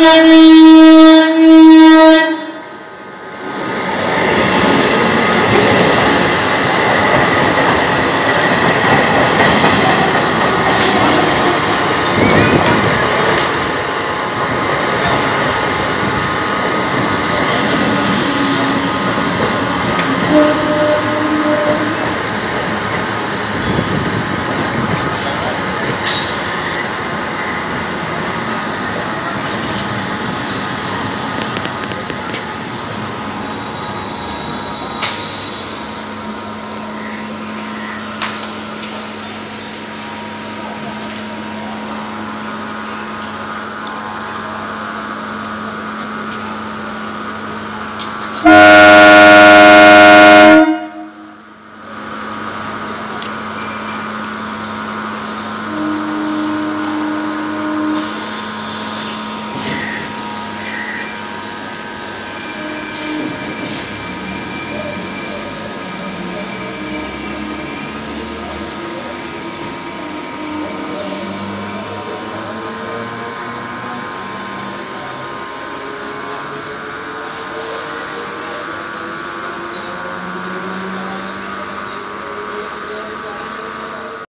Mary.